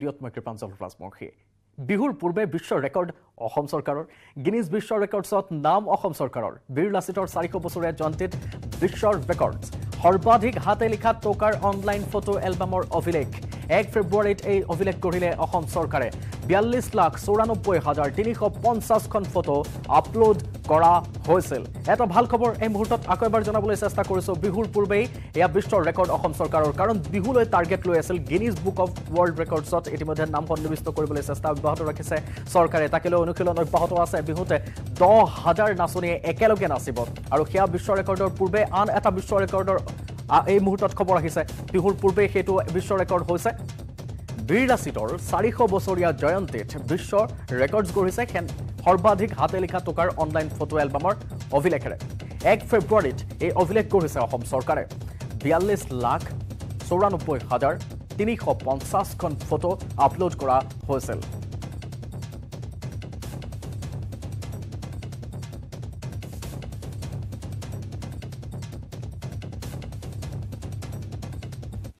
মই কৃপাঞ্জল ৰাজবংশী বিহুৰ পূৰ্বে বিশ্ব ৰেকৰ্ড অসম চৰকাৰৰ গিনিজ বিশ্ব ৰেকৰ্ডছত নাম অসম চৰকাৰৰ বীৰ লাচিতৰ চাৰিশ বছৰীয়া জয়ন্তীত বিশ্বৰ ৰেকৰ্ড সৰ্বাধিক হাতে লিখা টকাৰ অনলাইন ফটো এলবামৰ অভিলেখ। এক ফেব্ৰুৱাৰীত এই অভিলেখ গঢ়িলে অসম চৰকাৰে বিয়াল্লিছ লাখ চৌৰানব্বৈ হাজাৰ তিনিশ পঞ্চাছখন ফটো আপলোড কৰা হৈছিল। এটা ভাল খবৰ এই মুহূৰ্তত আকৌ এবাৰ জনাবলৈ চেষ্টা কৰিছোঁ বিহুৰ পূৰ্বেই এয়া বিশ্বৰ ৰেকৰ্ড অসম চৰকাৰৰ কাৰণ বিহুলৈ টাৰ্গেট লৈ আছিল গিনিজ বুক অফ ৱৰ্ল্ড ৰেকৰ্ডছত ইতিমধ্যে নাম সন্নিৱিষ্ট কৰিবলৈ চেষ্টা অব্যাহত ৰাখিছে চৰকাৰে। তাকে লৈ অনুশীলন অব্যাহত আছে বিহুতে দহ হাজাৰ নাচনীয়ে একেলগে নাচিব। আৰু সেয়া বিশ্ব ৰেকৰ্ডৰ পূৰ্বে আন এটা বিশ্ব ৰেকৰ্ডৰ এই মুহূৰ্তত খবৰ আহিছে। বিহুৰ পূৰ্বে সেইটো বিশ্ব ৰেকৰ্ড হৈছে। বীৰ লাচিতৰ চাৰিশ বছৰীয়া জয়ন্তীত বিশ্ব ৰেকৰ্ডছ গঢ়িছে সৰ্বাধিক হাতে লিখা টকাৰ অনলাইন ফটো এলবামৰ অভিলেখেৰে। এক ফেব্ৰুৱাৰীত এই অভিলেখ গঢ়িছে অসম চৰকাৰে। বিয়াল্লিছ লাখ চৌৰানব্বৈ হাজাৰ তিনিশ পঞ্চাছখন ফটো আপলোড কৰা হৈছিল।